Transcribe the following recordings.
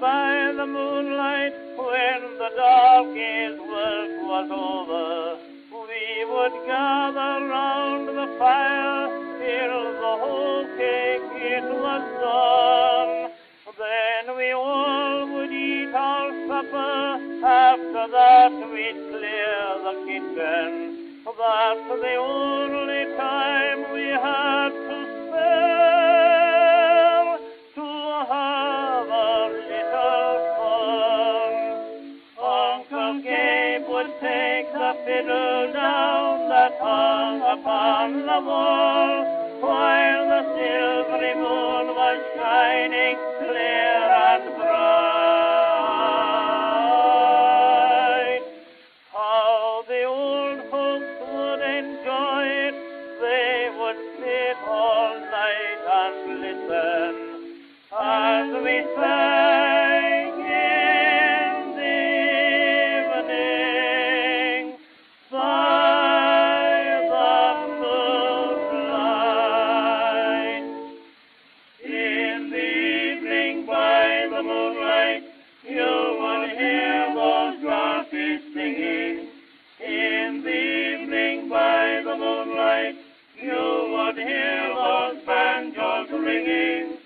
by the moonlight, when the darkest work was over, we would gather round the fire till the whole cake it was done. Then we all would eat our supper. After that we'd clear the kitchen. That's the only time we would take the fiddle down that hung upon the wall, while the silvery moon was shining clear and bright. How the old folks would enjoy it, they would sit all night and listen as we sang. you will hear those rosses singing. In the evening by the moonlight, you would hear those banjos ringing.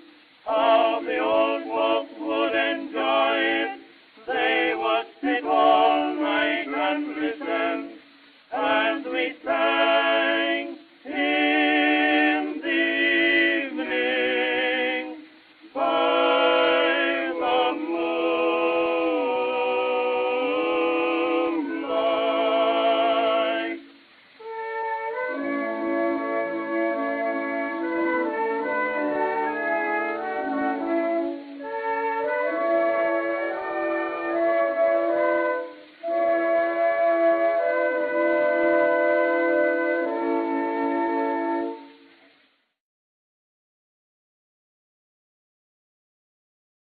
How the old folk would enjoy it. They would sit all night and listen as we sang.